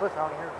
cliff out here.